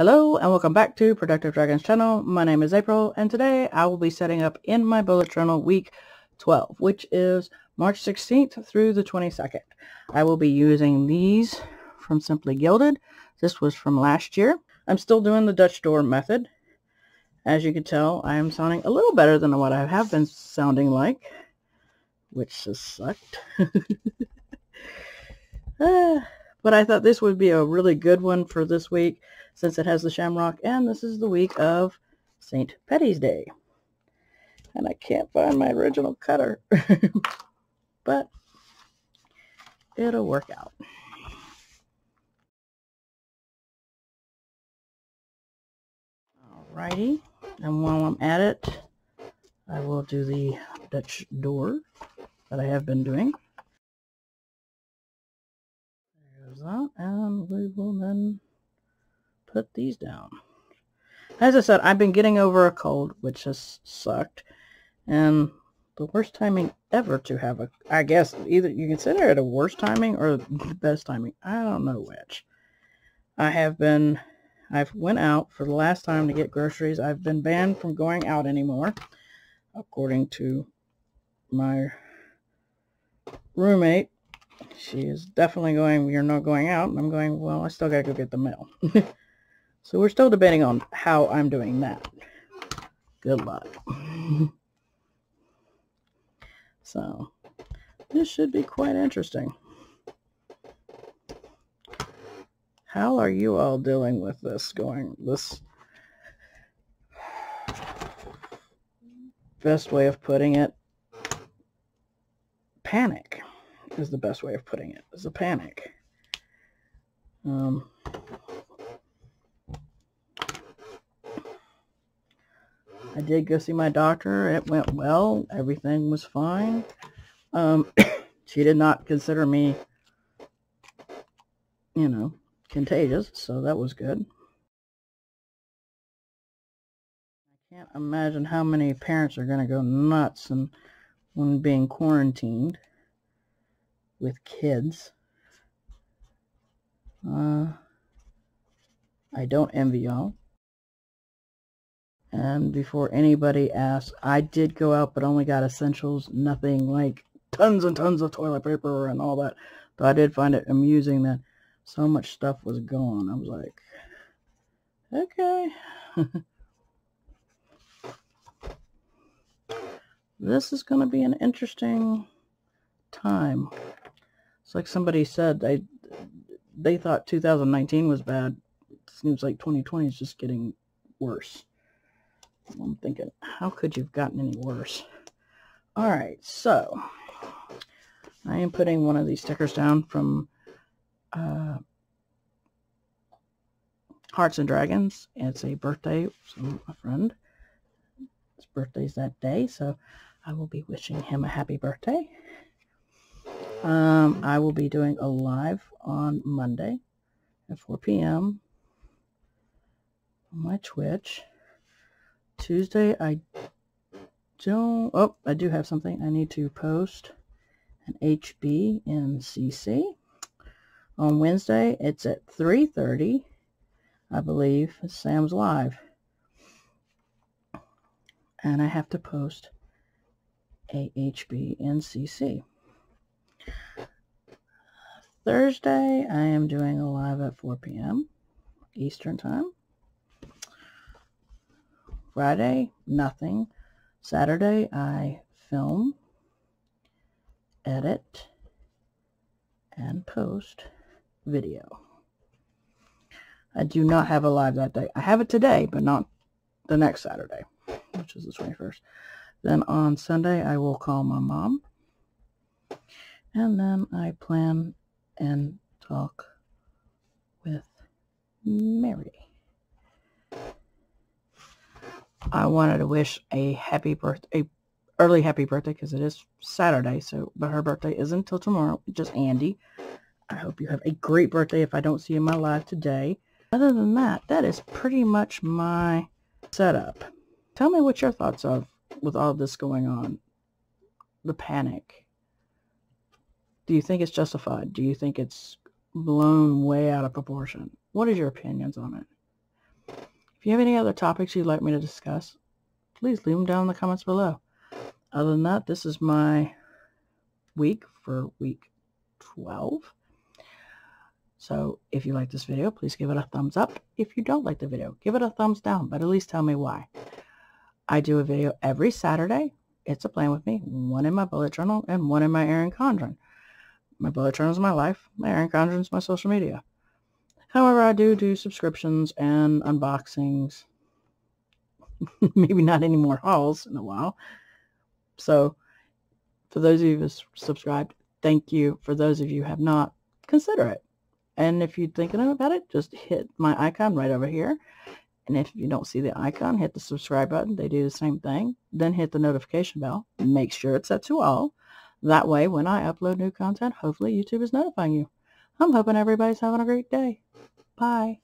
Hello and welcome back to Productive Dragons channel. My name is April and today I will be setting up in my bullet journal week 12 which is March 16th through the 22nd. I will be using these from Simply Gilded. This was from last year. I'm still doing the Dutch door method. As you can tell I am sounding a little better than what I have been sounding like which has sucked. uh, but I thought this would be a really good one for this week since it has the shamrock and this is the week of St. Patty's Day. And I can't find my original cutter. but it'll work out. Alrighty. And while I'm at it, I will do the Dutch door that I have been doing. There's that. And we will then put these down. As I said, I've been getting over a cold, which has sucked. And the worst timing ever to have a, I guess, either you consider it a worst timing or the best timing. I don't know which. I have been, I've went out for the last time to get groceries. I've been banned from going out anymore, according to my roommate. She is definitely going, you're not going out. And I'm going, well, I still got to go get the mail. So we're still debating on how I'm doing that. Good luck. so this should be quite interesting. How are you all dealing with this going, this best way of putting it, panic is the best way of putting it, is a panic. Um, I did go see my doctor. It went well. Everything was fine. Um, she did not consider me, you know, contagious, so that was good. I can't imagine how many parents are going to go nuts and when being quarantined with kids. Uh, I don't envy y'all. And before anybody asks, I did go out but only got essentials, nothing like tons and tons of toilet paper and all that. But I did find it amusing that so much stuff was gone. I was like, okay. this is going to be an interesting time. It's like somebody said, they, they thought 2019 was bad. It seems like 2020 is just getting worse. I'm thinking, how could you have gotten any worse? Alright, so I am putting one of these stickers down from uh, Hearts and Dragons. It's a birthday from a friend. His birthday's that day, so I will be wishing him a happy birthday. Um, I will be doing a live on Monday at 4 p.m. on my Twitch. Tuesday, I don't, oh, I do have something. I need to post an HB in CC. On Wednesday, it's at 3.30, I believe, Sam's Live. And I have to post a HB in CC. Thursday, I am doing a live at 4 p.m. Eastern Time. Friday, nothing. Saturday, I film, edit, and post video. I do not have a live that day. I have it today, but not the next Saturday, which is the 21st. Then on Sunday, I will call my mom. And then I plan and talk with Mary. I wanted to wish a happy birthday, a early happy birthday because it is Saturday. So, but her birthday isn't until tomorrow. Just Andy. I hope you have a great birthday if I don't see you in my live today. Other than that, that is pretty much my setup. Tell me what your thoughts are with all this going on. The panic. Do you think it's justified? Do you think it's blown way out of proportion? What is your opinions on it? If you have any other topics you'd like me to discuss, please leave them down in the comments below. Other than that, this is my week for week 12. So if you like this video, please give it a thumbs up. If you don't like the video, give it a thumbs down, but at least tell me why. I do a video every Saturday. It's a plan with me. One in my bullet journal and one in my Erin Condren. My bullet journal is my life. My Erin Condren is my social media. However, I do do subscriptions and unboxings. Maybe not any more hauls in a while. So for those of you who have subscribed, thank you. For those of you who have not, consider it. And if you're thinking about it, just hit my icon right over here. And if you don't see the icon, hit the subscribe button. They do the same thing. Then hit the notification bell. Make sure it's set to all. That way, when I upload new content, hopefully YouTube is notifying you. I'm hoping everybody's having a great day. Bye.